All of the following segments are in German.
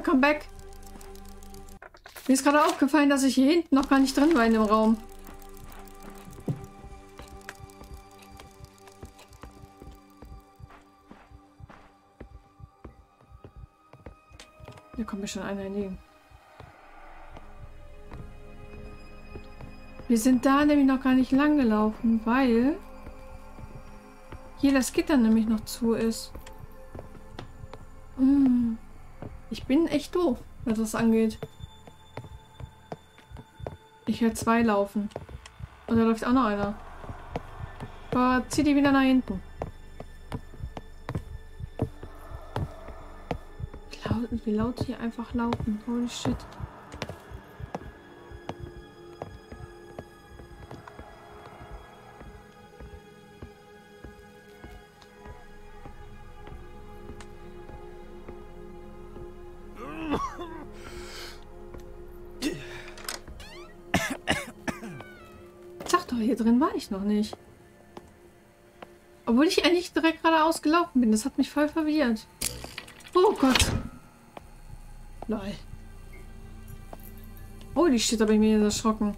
Papa, komm back. Mir ist gerade aufgefallen, dass ich hier hinten noch gar nicht drin war in dem Raum. Hier kommt mir schon einer entgegen. Wir sind da nämlich noch gar nicht lang gelaufen, weil hier das Gitter nämlich noch zu ist. Hm. Ich bin echt doof, was das angeht. Ich höre zwei laufen. Und da läuft auch noch einer. Aber zieh die wieder nach hinten. Wie laut, wie hier einfach laufen. Holy shit. Noch nicht. Obwohl ich eigentlich direkt geradeaus gelaufen bin. Das hat mich voll verwirrt. Oh Gott. Lol. Holy shit, habe ich mir jetzt erschrocken.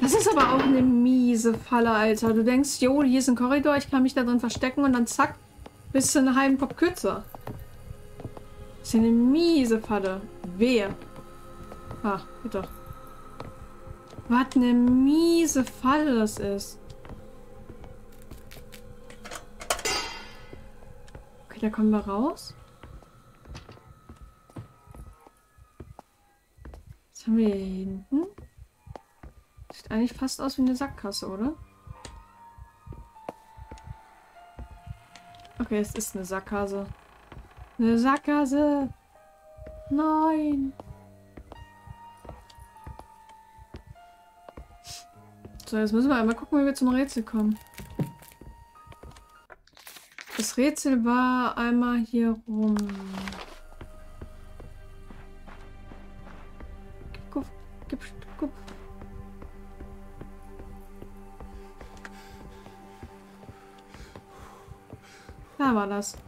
Das ist aber auch eine miese Falle, Alter. Du denkst, jo, hier ist ein Korridor, ich kann mich da drin verstecken und dann zack, bist du einen halben Kopf kürzer. Ist eine miese Falle. Wer? Ach, bitte. Was eine miese Falle das ist. Okay, da kommen wir raus. Was haben wir hier hinten? Sieht eigentlich fast aus wie eine Sackgasse, oder? Okay, es ist eine Sackgasse. Eine Sackgasse! Nein! So, jetzt müssen wir einmal gucken, wie wir zum Rätsel kommen. Das Rätsel war einmal hier rum. Guck, gib, guck. Da war das.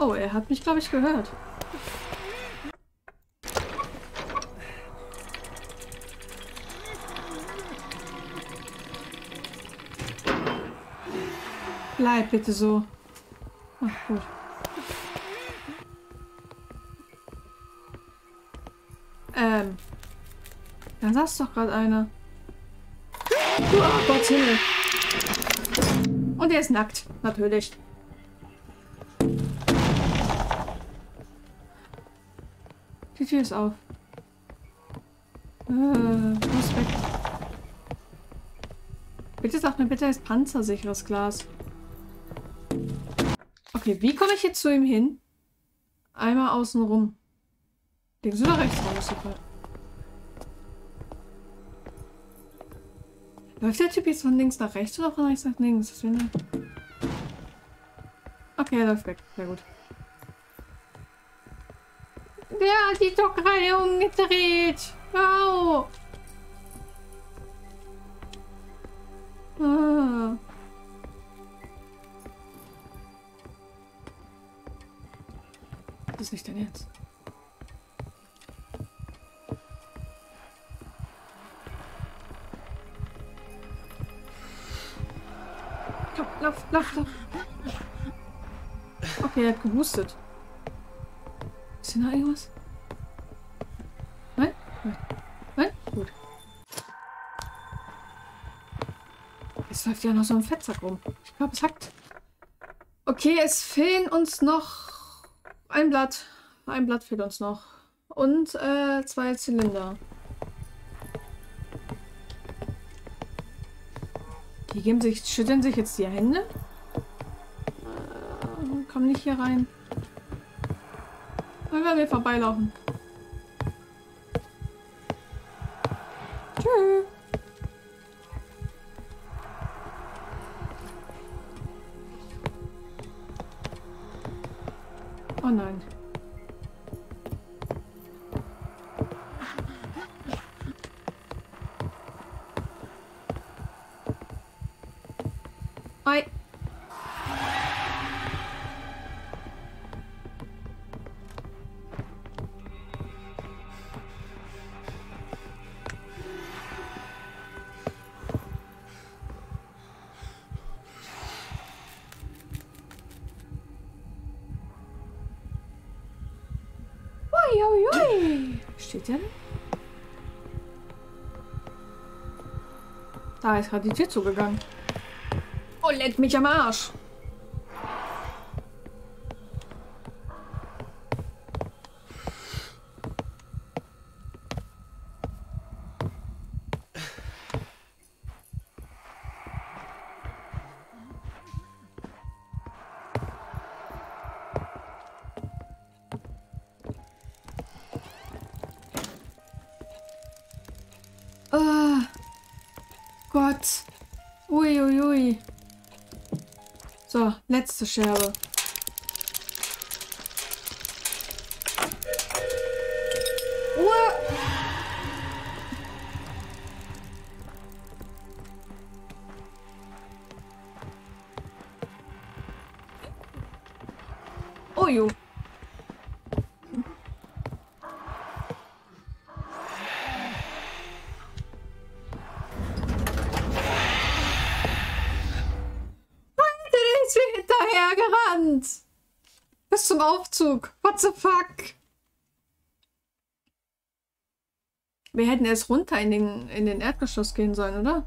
Oh, er hat mich, glaube ich, gehört. Bleib bitte so. Ach, gut. Ähm. Dann saß doch gerade einer. Oh Gott, Himmel. Und er ist nackt, natürlich. Tür ist auf. Äh, muss weg. Bitte sag mir bitte, ist panzersicheres Glas. Okay, wie komme ich jetzt zu ihm hin? Einmal außen rum. Links oder rechts rum, super. Läuft der Typ jetzt von links nach rechts oder von rechts nach links? Okay, er läuft weg. Sehr gut. Der hat die doch gerade umgedreht. Wow. Ah. Das ist nicht dein Ernst. Komm, lauf, lauf, lauf. Okay, er hat gehustet. Ist hier noch irgendwas? Läuft ja noch so ein Fettsack rum. Ich glaube, es hackt. Okay, es fehlen uns noch ein Blatt. Ein Blatt fehlt uns noch. Und äh, zwei Zylinder. Die geben sich, schütteln sich jetzt die Hände. Äh, komm nicht hier rein. Dann werden wir vorbeilaufen. Uiuiui. Steht denn? Da ist gerade die Tür zugegangen. Oh, leck mich am Arsch. Letzte Scherbe. Uah. Oh, jo. Aufzug. What the fuck? Wir hätten erst runter in den, in den Erdgeschoss gehen sollen, oder?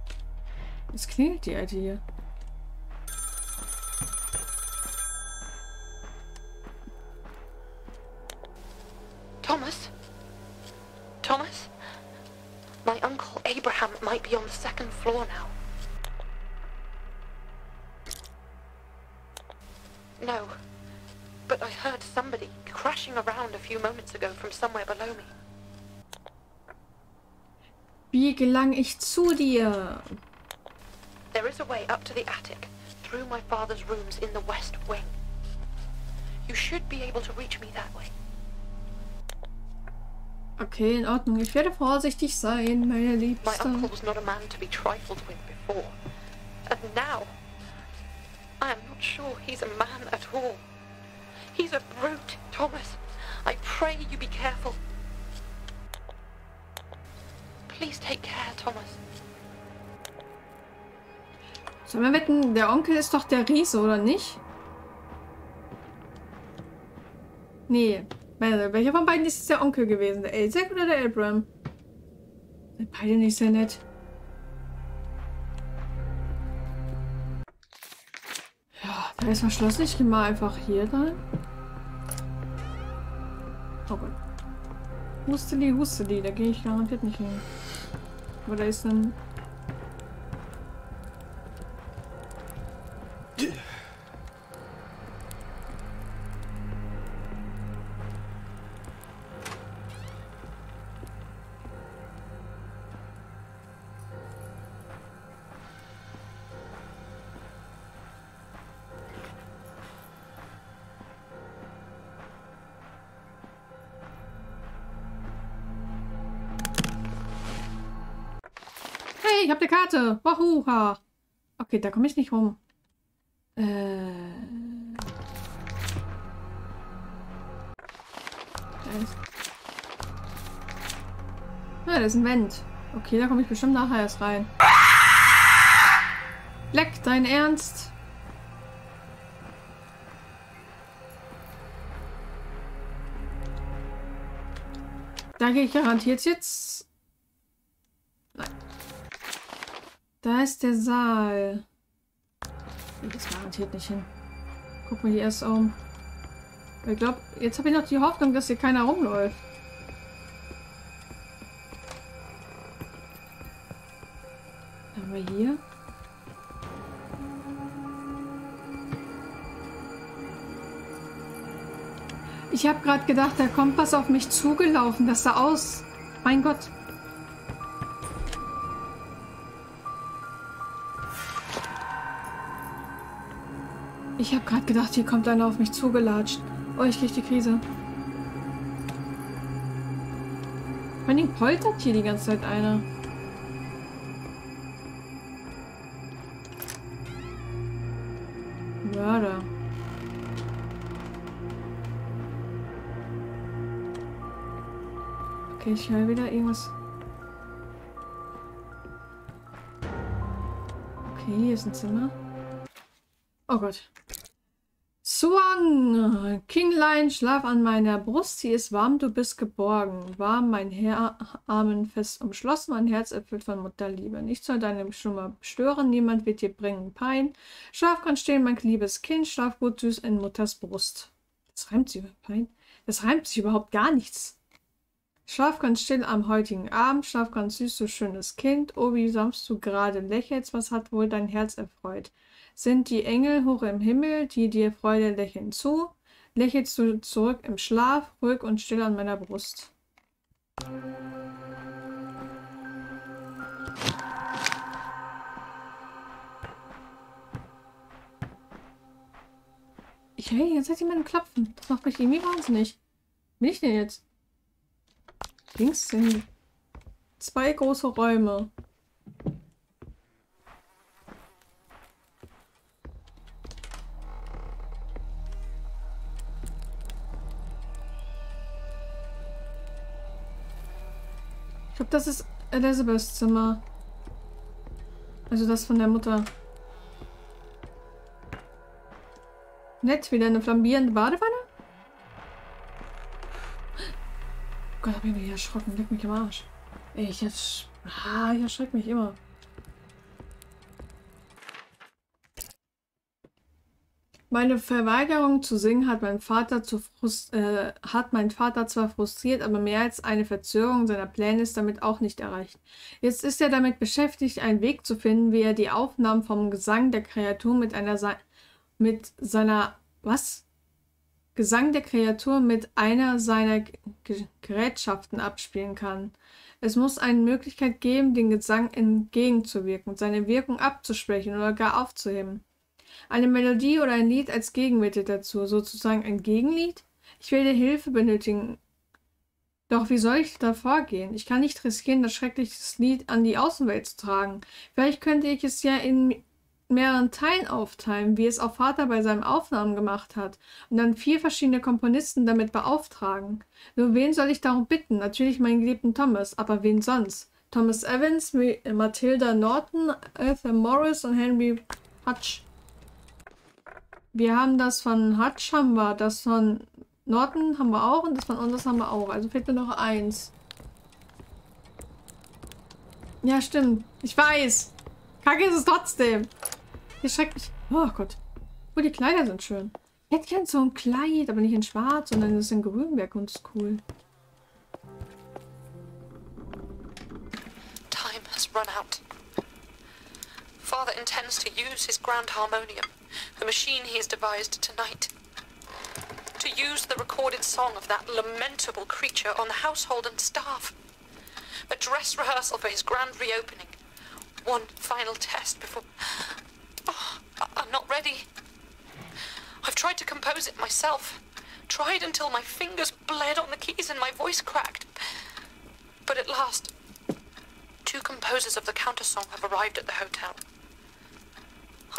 Es klingelt die Alte hier. From somewhere below me. Wie gelang ich zu dir? There is a way up to the attic, through my father's rooms in the west wing. You should be able to reach me that way. Okay, in Ordnung. Ich werde vorsichtig sein, meine My Liebste. uncle was not a man to be trifled with before. And now, I am not sure he's a man at all. He's a brute, Thomas. Pray you be careful. Please take care, Thomas. Sollen wir wetten, der Onkel ist doch der Riese, oder nicht? Nee. Wel- Welcher von beiden ist der Onkel gewesen? Der Elzek oder der Abram? Beide nicht sehr nett. Ja, da ist verschlossen. Ich gehe mal einfach hier rein. Husteli, husteli. Da gehe ich garantiert nicht hin. Aber da ist ein... Karte. Wahuha. Okay, da komme ich nicht rum. Äh. Da ist. Ah, da ist ein Vent. Okay, da komme ich bestimmt nachher erst rein. Leck, dein Ernst? Da gehe ich garantiert jetzt Da ist der Saal. Ich das garantiert nicht hin. Guck mal hier erst um. Ich glaube, jetzt habe ich noch die Hoffnung, dass hier keiner rumläuft. Haben wir hier? Ich habe gerade gedacht, der kommt was auf mich zugelaufen. Das sah aus. Mein Gott. Ich habe gerade gedacht, hier kommt einer auf mich zugelatscht. Oh, ich krieg die Krise. Vor allem poltert hier die ganze Zeit einer. Mörder. Okay, ich höre wieder irgendwas. Okay, hier ist ein Zimmer. Oh Gott. Suang, Kinglein, schlaf an meiner Brust, sie ist warm, du bist geborgen. Warm, mein Herr, Armen fest umschlossen, mein Herz erfüllt von Mutterliebe. Nicht soll deinem Schlummer stören, niemand wird dir bringen Pein. Schlaf kann stehen, mein liebes Kind, schlaf gut süß in Mutters Brust. Das reimt sich Pein. Das reimt sich überhaupt gar nichts. Schlaf ganz still am heutigen Abend, schlaf ganz süß, du schönes Kind. Wie sanft du gerade lächelst, was hat wohl dein Herz erfreut? Sind die Engel hoch im Himmel, die dir Freude lächeln zu? Lächelst du zurück im Schlaf, ruhig und still an meiner Brust. Ich die ganze Zeit jemanden klopfen. Das macht mich irgendwie wahnsinnig. Bin ich denn jetzt? Links sind zwei große Räume. Das ist Elizabeths Zimmer. Also das von der Mutter. Nett, wieder eine flambierende Badewanne? Oh Gott, hab ich mich erschrocken. Leck mich im Arsch. Ey, ich. Ah, ich erschrecke mich immer. Meine Verweigerung zu singen hat mein Vater zu frust äh, hat mein Vater zwar frustriert, aber mehr als eine Verzögerung seiner Pläne ist damit auch nicht erreicht. Jetzt ist er damit beschäftigt, einen Weg zu finden, wie er die Aufnahmen vom Gesang der Kreatur mit einer Se mit seiner was? Gesang der Kreatur mit einer seiner G Gerätschaften abspielen kann. Es muss eine Möglichkeit geben, den Gesang entgegenzuwirken, seine Wirkung abzusprechen oder gar aufzuheben. Eine Melodie oder ein Lied als Gegenmittel dazu, sozusagen ein Gegenlied? Ich werde Hilfe benötigen. Doch wie soll ich da vorgehen? Ich kann nicht riskieren, das schreckliche Lied an die Außenwelt zu tragen. Vielleicht könnte ich es ja in mehreren Teilen aufteilen, wie es auch Vater bei seinen Aufnahmen gemacht hat, und dann vier verschiedene Komponisten damit beauftragen. Nur wen soll ich darum bitten? Natürlich meinen geliebten Thomas, aber wen sonst? Thomas Evans, Matilda Norton, Arthur Morris und Henry Hutch. Wir haben das von Hutch, haben wir, das von Norton haben wir auch und das von uns haben wir auch. Also fehlt nur noch eins. Ja, stimmt. Ich weiß. Kacke ist es trotzdem. Hier schreckt mich. Oh Gott. Oh, die Kleider sind schön. Ich hätte gern so ein Kleid, aber nicht in schwarz, sondern das ist in grün. Wäre ganz cool. Time has run out. Father intends to use his grand harmonium, the machine he has devised tonight, to use the recorded song of that lamentable creature on the household and staff. A dress rehearsal for his grand reopening. One final test before... Oh, I'm not ready. I've tried to compose it myself. Tried until my fingers bled on the keys and my voice cracked. But at last, two composers of the countersong have arrived at the hotel.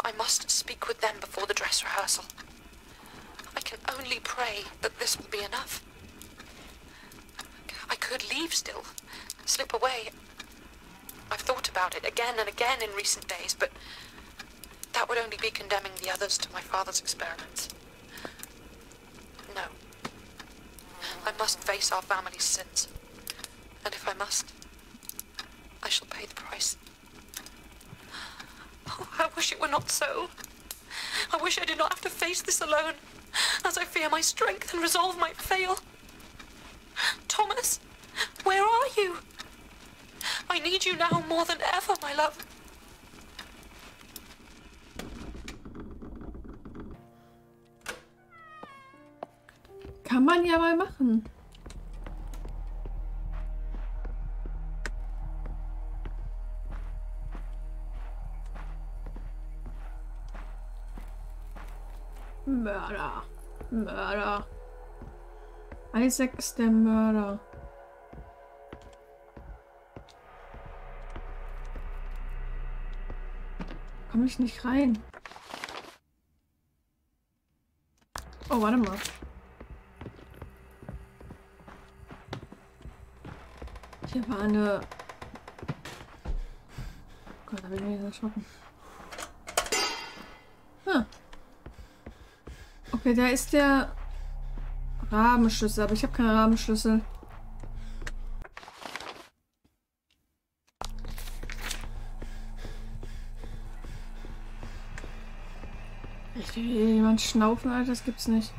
I must speak with them before the dress rehearsal. I can only pray that this will be enough. I could leave still, slip away. I've thought about it again and again in recent days, but that would only be condemning the others to my father's experiments. No. I must face our family's sins. And if I must, I shall pay the price. I wish it were not so. I wish I did not have to face this alone, as I fear my strength and resolve might fail. Thomas, where are you? I need you now more than ever, my love. Kann man ja mal machen. Mörder. Isaac ist der Mörder. Komm ich nicht rein. Oh, warte mal. Hier war eine... Gott, da bin ich mich erschrocken. Okay, da ist der Rabenschlüssel, aber ich habe keine Rabenschlüssel. Ich will jemand schnaufen, Alter, das gibt's nicht.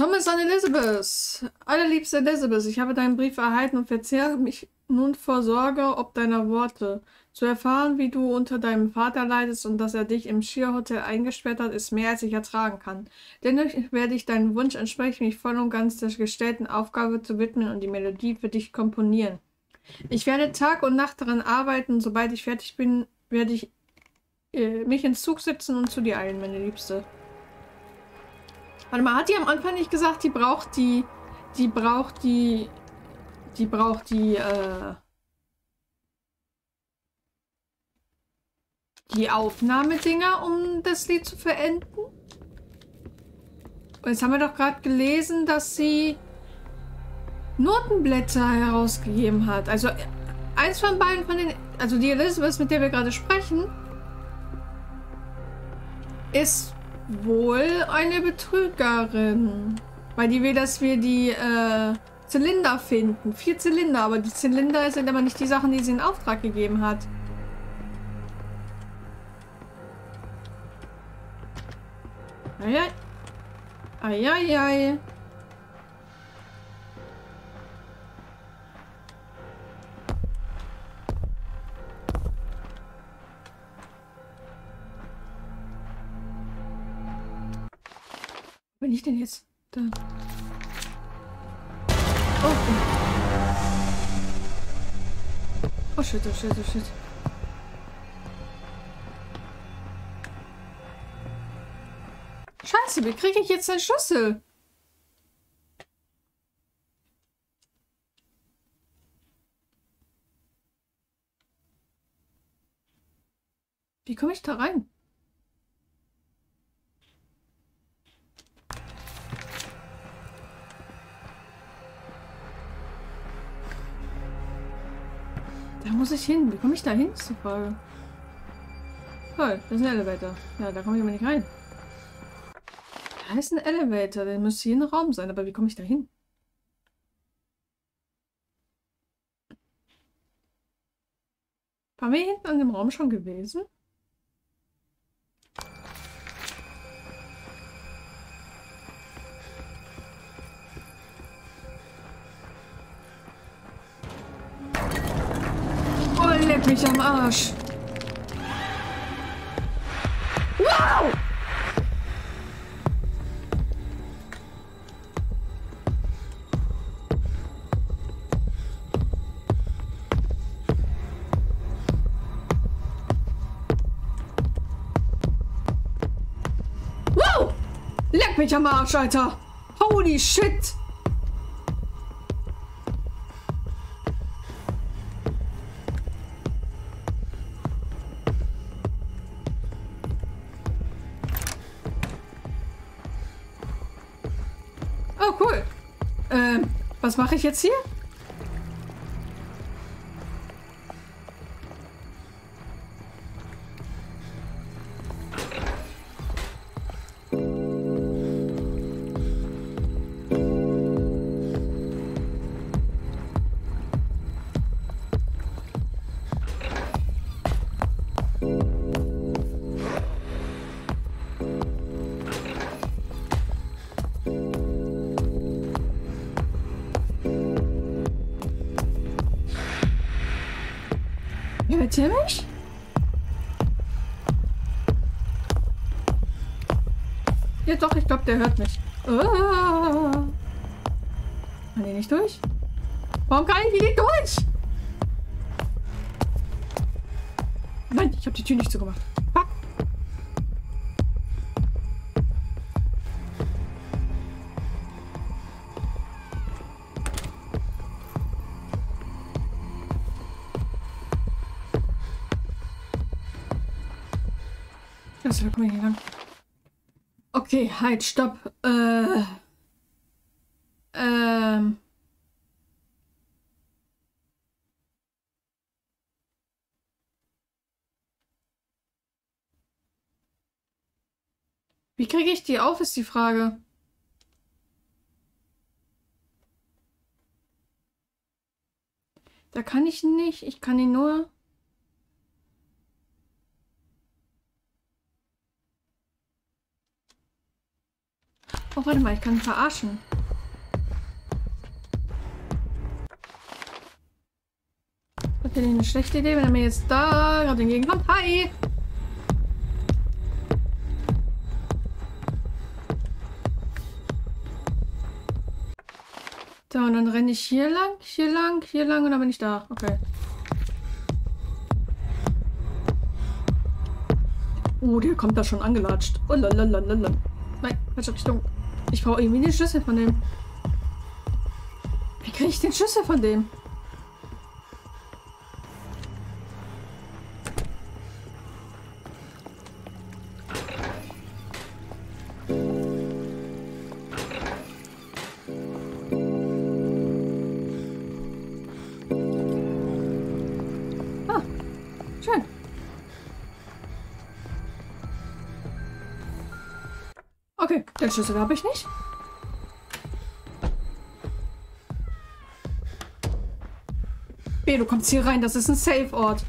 Thomas an Elizabeth. Allerliebste Elizabeth, ich habe deinen Brief erhalten und verzehre mich nun vor Sorge ob deiner Worte. Zu erfahren, wie du unter deinem Vater leidest und dass er dich im Skierhotel eingesperrt hat, ist mehr als ich ertragen kann. Dennoch werde ich deinem Wunsch entsprechen, mich voll und ganz der gestellten Aufgabe zu widmen und die Melodie für dich komponieren. Ich werde Tag und Nacht daran arbeiten sobald ich fertig bin, werde ich äh, mich ins Zug setzen und zu dir eilen, meine Liebste. Warte mal, hat die am Anfang nicht gesagt, die braucht die, die braucht die, die braucht die, äh, die Aufnahmedinger, um das Lied zu verenden? Und jetzt haben wir doch gerade gelesen, dass sie Notenblätter herausgegeben hat. Also eins von beiden von den, also die Elizabeth, mit der wir gerade sprechen, ist wohl eine Betrügerin. Weil die will, dass wir die äh, Zylinder finden. Vier Zylinder, aber die Zylinder sind aber nicht die Sachen, die sie in Auftrag gegeben hat. Eieiei. Eieiei. Bin ich denn jetzt? Da. Oh. Oh shit, oh shit, oh shit. Scheiße, wie kriege ich jetzt den Schlüssel? Wie komme ich da rein? Da muss ich hin. Wie komme ich da hin? Ist die Frage. Toll, das ist ein Elevator. Ja, da komme ich aber nicht rein. Da ist ein Elevator. Der müsste hier ein Raum sein. Aber wie komme ich da hin? Waren wir hinten an dem Raum schon gewesen? Mich am Arsch. Wow! Wow! Leck mich am Arsch, Alter! Holy shit! Was mache ich jetzt hier? Hört? Ja doch, ich glaube, der hört mich. Ah. Kann ich nicht durch? Warum kann ich hier nicht durch? Nein, ich habe die Tür nicht zugemacht. Fuck. Das wird mir lang. Okay, halt, stopp. Äh. Ähm. Wie kriege ich die auf, ist die Frage. Da kann ich nicht. Ich kann ihn nur. Oh, warte mal, ich kann ihn verarschen. Das wäre eine schlechte Idee, wenn er mir jetzt da gerade entgegenkommt. Hi! So, und dann renne ich hier lang, hier lang, hier lang und dann bin ich da. Okay. Oh, der kommt da schon angelatscht. Oh, lalalala. Nein, falsche Richtung. Ich brauche irgendwie den Schlüssel von dem. Wie kriege ich den Schlüssel von dem? Okay, den Schlüssel habe ich nicht. B, du kommst hier rein, das ist ein Safe-Ort.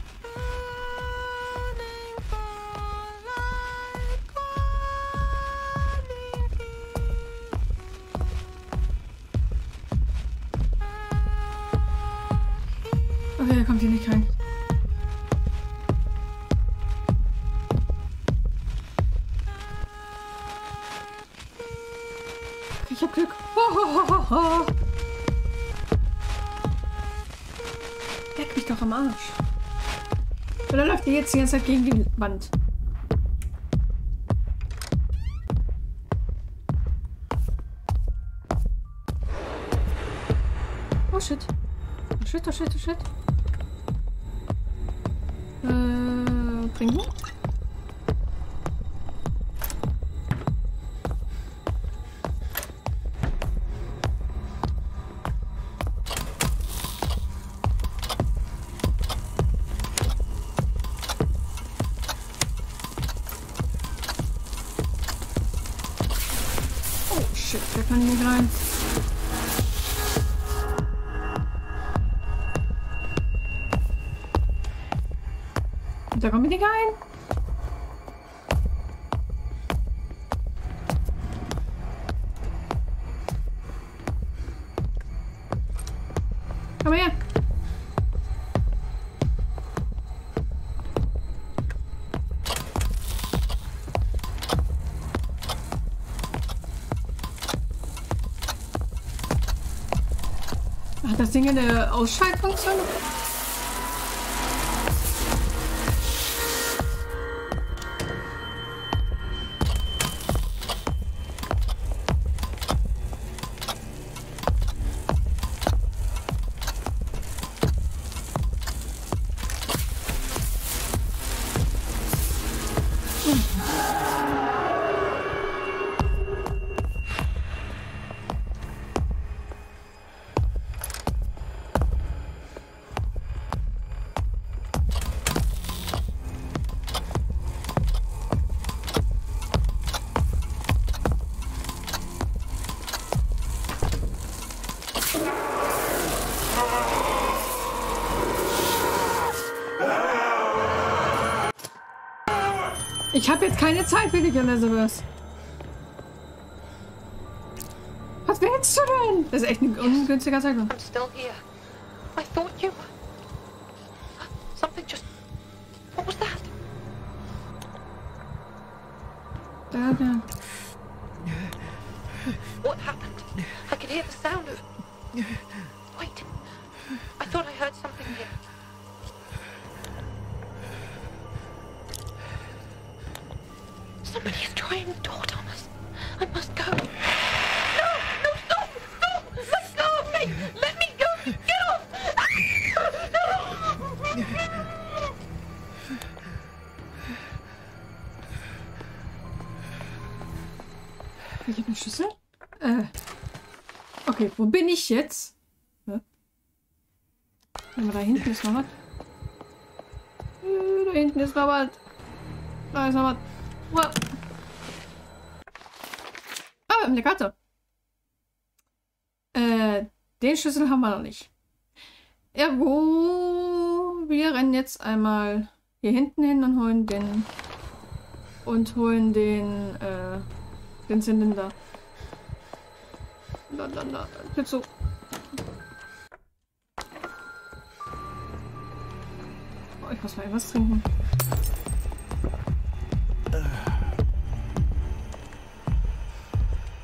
Die ganze Zeit gegen die Wand? Oh shit. Oh shit, oh shit, oh shit. Äh, trinken? Shit, der kann hier rein. Da kommt nicht rein. Das Ding eine Ausschaltfunktion? Ich habe jetzt keine Zeit für dich, Elizabeth. Was willst du denn? Das ist echt ein ungünstiger Zeitpunkt. I'm still here. I thought you. Something just. What was that? Da, da. Jetzt? Hä? Da hinten ist noch was. Äh, Da hinten ist noch was. Da ist noch was. Wow. Ah, wir haben eine Karte. Äh, den Schlüssel haben wir noch nicht. Ergo, wir rennen jetzt einmal hier hinten hin und holen den und holen den äh, den Zylinder. Da, da, da. Tür zu. Oh, ich muss mal was trinken.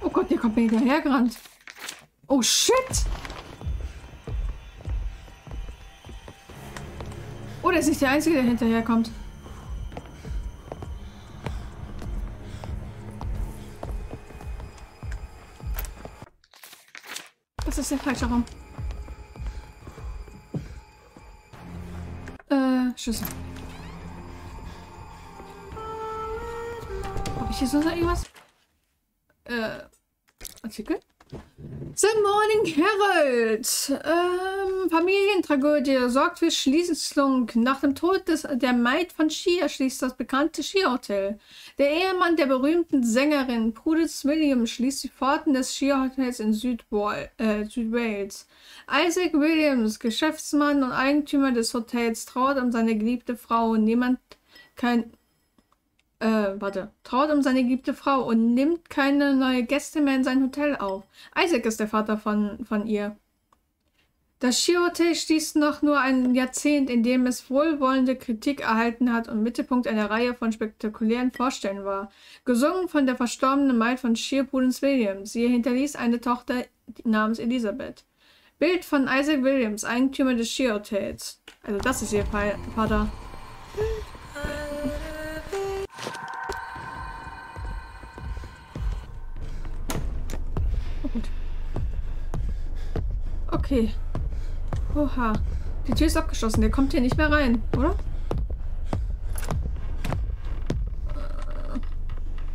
Oh Gott, der kommt mir hinterhergerannt. Oh shit! Oh, der ist nicht der Einzige, der hinterherkommt. Das ist der falsche Raum. Äh, Schlüssel. Habe ich hier sonst irgendwas? Äh, Artikel? The Morning Herald. Ähm, Familientragödie sorgt für Schließung. Nach dem Tod des, der Maid von Shia schließt das bekannte Shia-Hotel. Der Ehemann der berühmten Sängerin Prudence Williams schließt die Pforten des Shia-Hotels in Südwal äh, Südwales. Isaac Williams, Geschäftsmann und Eigentümer des Hotels, trauert um seine geliebte Frau niemand kein äh, warte, traut um seine geliebte Frau und nimmt keine neue Gäste mehr in sein Hotel auf. Isaac ist der Vater von, von ihr. Das Skihotel stieß noch nur ein Jahrzehnt, in dem es wohlwollende Kritik erhalten hat und Mittelpunkt einer Reihe von spektakulären Vorstellungen war. Gesungen von der verstorbenen Maid von Sheer Prudence Williams. Sie hinterließ eine Tochter namens Elisabeth. Bild von Isaac Williams, Eigentümer des Skihotels. Also das ist ihr Vater. Okay. Oha. Die Tür ist abgeschlossen. Der kommt hier nicht mehr rein, oder?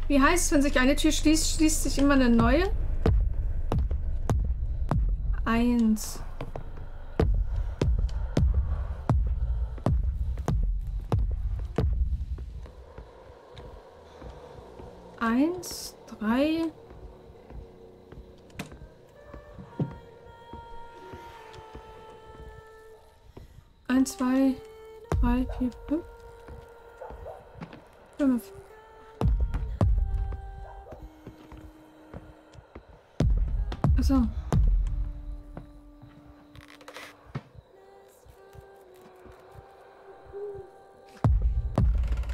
Wie heißt es, wenn sich eine Tür schließt, schließt sich immer eine neue? Eins. Eins, drei. Eins, zwei, drei, vier, fünf. Fünf. Achso.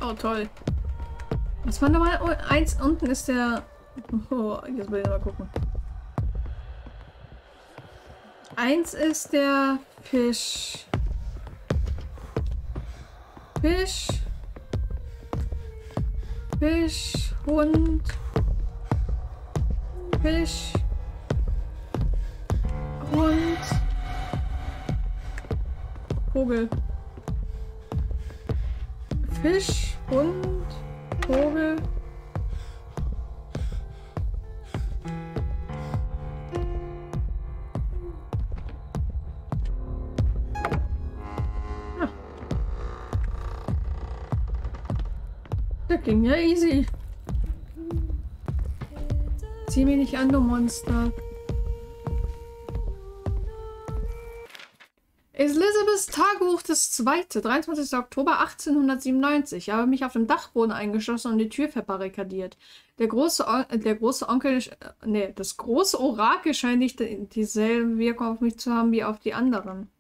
Oh, toll. Was war nochmal? Oh, eins unten ist der. Oh, jetzt will ich mal gucken. Eins ist der Fisch. Fisch. Fisch. Hund. Fisch. Hund. Vogel. Fisch. Hund. Vogel. Ging ja easy. Zieh mich nicht an, du Monster. Elizabeths Tagebuch das zweite, 23. Oktober 1897. Ich habe mich auf dem Dachboden eingeschlossen und die Tür verbarrikadiert. Der große, On der große Onkel, äh, nee, das große Orakel scheint nicht dieselbe Wirkung auf mich zu haben wie auf die anderen.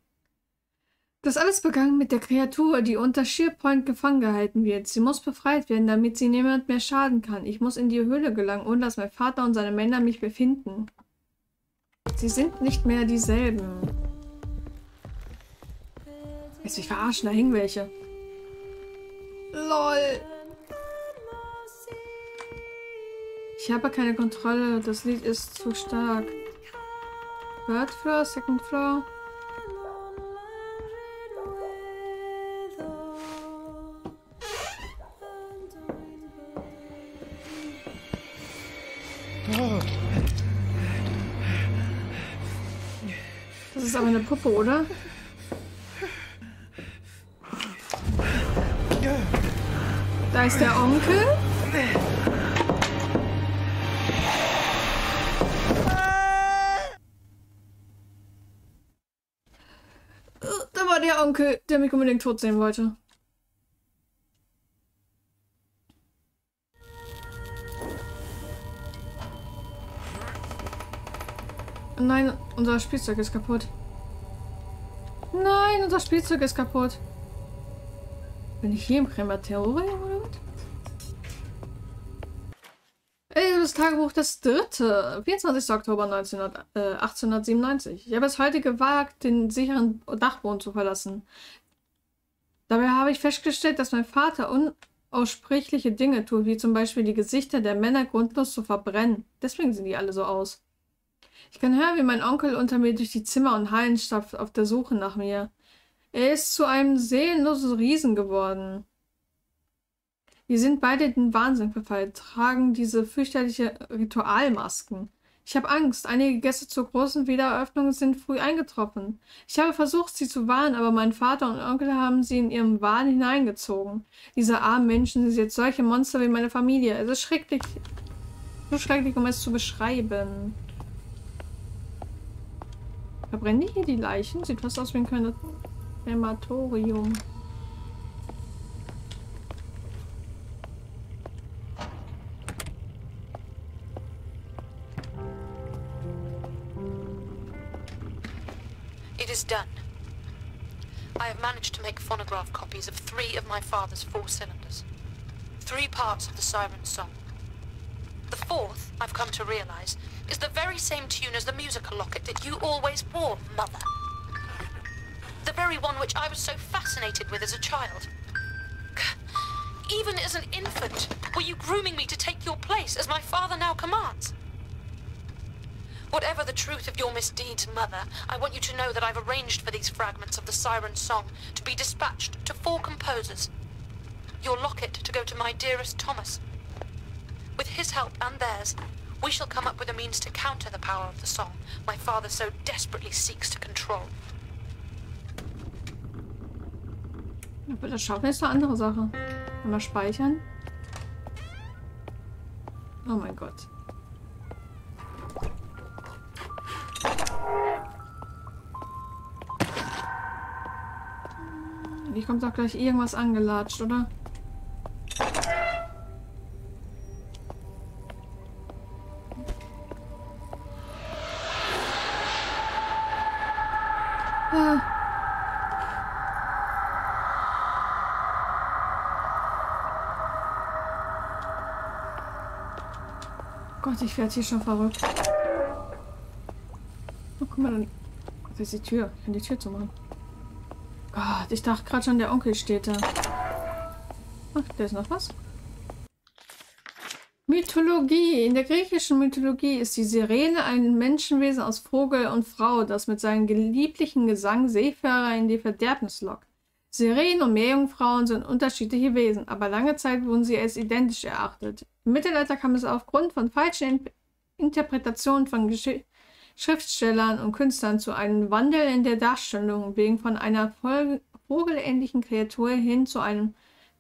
Das alles begann mit der Kreatur, die unter Shearpoint gefangen gehalten wird. Sie muss befreit werden, damit sie niemand mehr schaden kann. Ich muss in die Höhle gelangen, ohne dass mein Vater und seine Männer mich befinden. Sie sind nicht mehr dieselben. Du mich verarschen? Da hängen welche. LOL. Ich habe keine Kontrolle. Das Lied ist zu stark. Third Floor, Second Floor. Ist aber eine Puppe, oder? Da ist der Onkel. Da war der Onkel, der mich unbedingt tot sehen wollte. Nein, unser Spielzeug ist kaputt. Nein, unser Spielzeug ist kaputt. Bin ich hier im Krematorium oder was? Das Tagebuch das dritte. 24. Oktober 19, äh, 1897. Ich habe es heute gewagt, den sicheren Dachboden zu verlassen. Dabei habe ich festgestellt, dass mein Vater unaussprechliche Dinge tut, wie zum Beispiel die Gesichter der Männer grundlos zu verbrennen. Deswegen sehen die alle so aus. Ich kann hören, wie mein Onkel unter mir durch die Zimmer und Hallen stapft auf der Suche nach mir. Er ist zu einem seelenlosen Riesen geworden. Wir sind beide den Wahnsinn verfallen, tragen diese fürchterliche Ritualmasken. Ich habe Angst. Einige Gäste zur großen Wiedereröffnung sind früh eingetroffen. Ich habe versucht, sie zu warnen, aber mein Vater und Onkel haben sie in ihrem Wahn hineingezogen. Diese armen Menschen sind jetzt solche Monster wie meine Familie. Es ist schrecklich. So schrecklich, um es zu beschreiben. Verbrennen die hier die Leichen? Sieht fast aus wie ein Krematorium. It is done. I have managed to make phonograph copies of three of my father's four cylinders. Three parts of the siren song. The fourth, I've come to realize, is the very same tune as the musical locket that you always wore, Mother. The very one which I was so fascinated with as a child. Even as an infant, were you grooming me to take your place as my father now commands? Whatever the truth of your misdeeds, Mother, I want you to know that I've arranged for these fragments of the siren song to be dispatched to four composers. Your locket to go to my dearest Thomas. With his help and theirs, we shall come up with a means to counter the power of the song my father so desperately seeks to control. Aber das Schaffen ist eine andere Sache. Mal speichern. Oh mein Gott. Hier kommt doch gleich irgendwas angelatscht, oder? Ah. Gott, ich werde hier schon verrückt. Oh, guck mal, dann. Das ist die Tür. Ich kann die Tür zumachen. Gott, ich dachte gerade schon, der Onkel steht da. Ach, da ist noch was. Mythologie. In der griechischen Mythologie ist die Sirene ein Menschenwesen aus Vogel und Frau, das mit seinem lieblichen Gesang Seefahrer in die Verderbnis lockt. Sirenen und Meerjungfrauen sind unterschiedliche Wesen, aber lange Zeit wurden sie als identisch erachtet. Im Mittelalter kam es aufgrund von falschen In Interpretationen von Gesch Schriftstellern und Künstlern zu einem Wandel in der Darstellung, wegen von einer vogelähnlichen Kreatur hin zu einem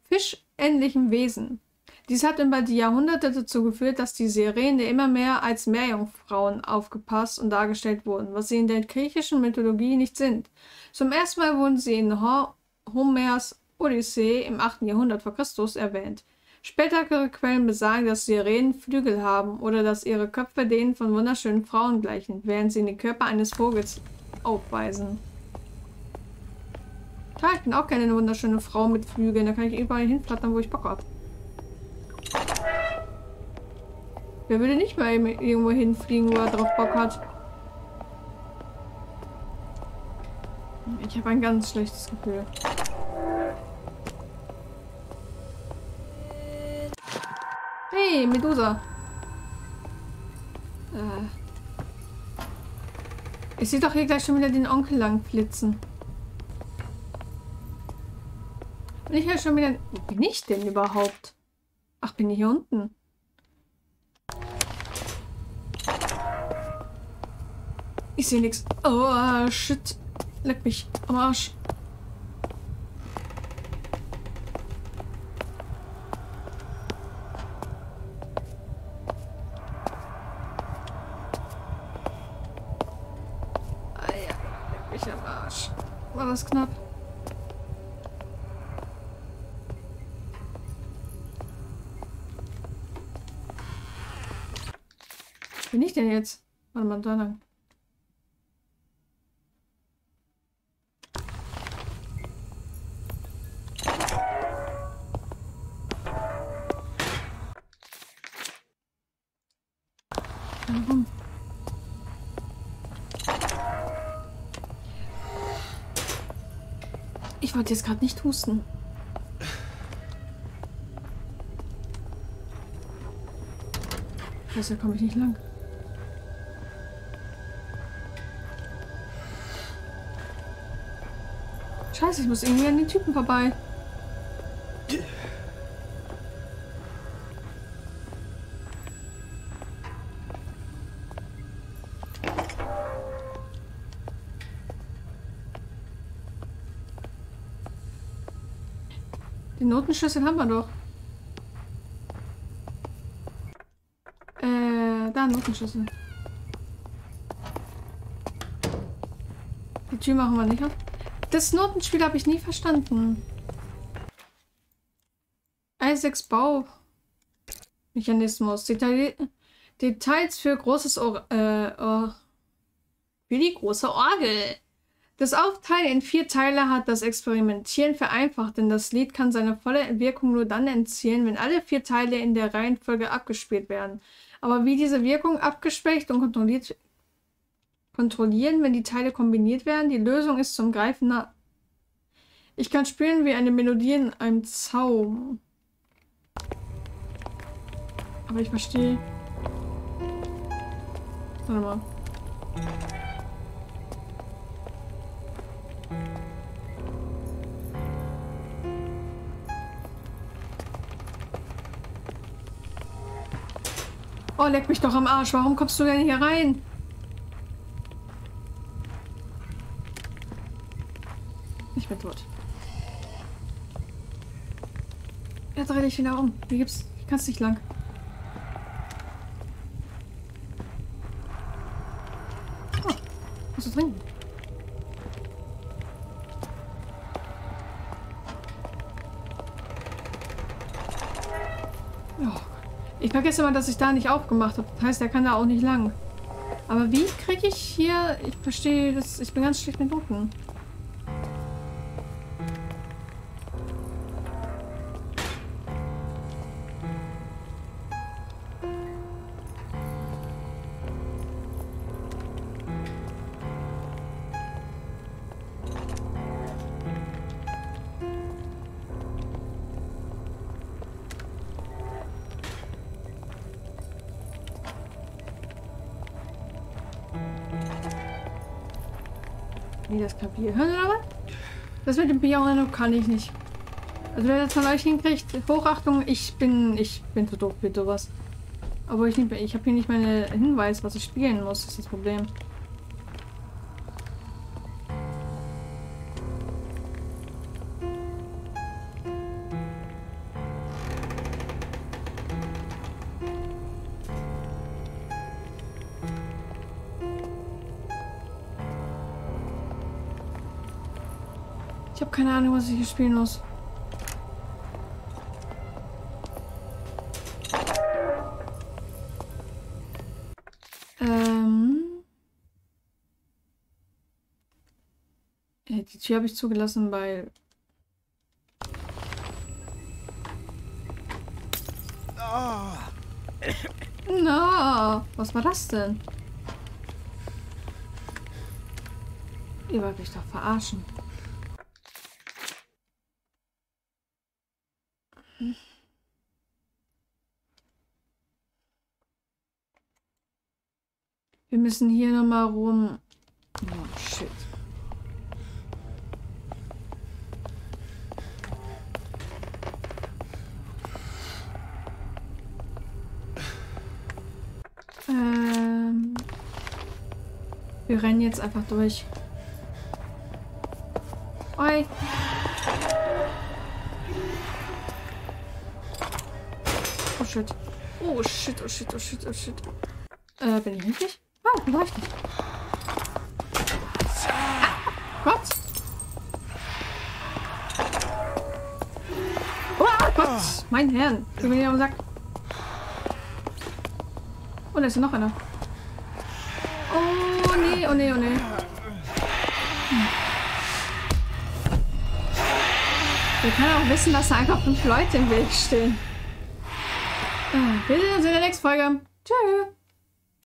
fischähnlichen Wesen. Dies hat über die Jahrhunderte dazu geführt, dass die Sirene immer mehr als Meerjungfrauen aufgepasst und dargestellt wurden, was sie in der griechischen Mythologie nicht sind. Zum ersten Mal wurden sie in Ho Homers Odyssee im 8. Jahrhundert vor Christus erwähnt. Spätere Quellen besagen, dass Sirenen Flügel haben oder dass ihre Köpfe denen von wunderschönen Frauen gleichen, während sie den Körper eines Vogels aufweisen. Ich bin auch gerne eine wunderschöne Frau mit Flügeln, da kann ich überall hinflattern, wo ich Bock habe. Wer würde nicht mal irgendwo hinfliegen, wo er drauf Bock hat? Ich habe ein ganz schlechtes Gefühl. Hey, Medusa. Äh. Ich sehe doch hier gleich schon wieder den Onkel lang flitzen. Und ich höre schon wieder... Wo bin ich denn überhaupt? Ach, bin ich hier unten? Ich sehe nichts. Oh, shit. Leck mich am Arsch. Ah ja, leck mich am Arsch. War das knapp? Bin ich denn jetzt? Warte mal, da lang. Warum? Ich wollte jetzt gerade nicht husten. Scheiße, da komme ich nicht lang. Scheiße, ich muss irgendwie an den Typen vorbei. Den Notenschlüssel haben wir doch. Äh, da Notenschlüssel. Die Tür machen wir nicht auf. Das Notenspiel habe ich nie verstanden. Isaacs Baumechanismus. Detail Details für großes Or äh, Or für die große Orgel. Das Aufteilen in vier Teile hat das Experimentieren vereinfacht, denn das Lied kann seine volle Wirkung nur dann entzielen, wenn alle vier Teile in der Reihenfolge abgespielt werden. Aber wie diese Wirkung abgeschwächt und kontrolliert kontrollieren, wenn die Teile kombiniert werden, die Lösung ist zum Greifen nah. Ich kann spielen wie eine Melodie in einem Zaum. Aber ich verstehe. Warte mal. Oh, leck mich doch am Arsch. Warum kommst du denn hier rein? Ich bin tot. Ja, dreh dich wieder um. Hier gibt's. Ich kann's nicht lang. Oh, musst du trinken? Ich vergesse immer, dass ich da nicht aufgemacht habe. Das heißt, er kann da auch nicht lang. Aber wie kriege ich hier... Ich verstehe das... Ich bin ganz schlecht mit Noten. Wie das Klavier hören oder was? Das mit dem Piano kann ich nicht. Also wer das von euch hinkriegt, Hochachtung, ich bin, ich bin zu doof für sowas. Aber ich, nicht, ich habe hier nicht meine Hinweis, was ich spielen muss, ist das Problem. Ahnung, was ich hier spielen muss. Ähm. Äh, Die Tür habe ich zugelassen, weil. Na, was war das denn? Ihr wollt mich doch verarschen. Müssen hier nochmal rum. Oh, shit. Ähm. Wir rennen jetzt einfach durch. Oi. Oh shit. Oh shit, oh shit, oh shit, oh shit. Äh, bin ich richtig? Ah, war ich nicht. Ah, Gott! Oh Gott! Mein Herrn! Ich bin hier am Sack. Oh, da ist ja noch einer. Oh nee, oh nee, oh nee. Wir können auch wissen, dass da einfach fünf Leute im Weg stehen. Ah, Wir sehen uns in der nächsten Folge. Tschüss.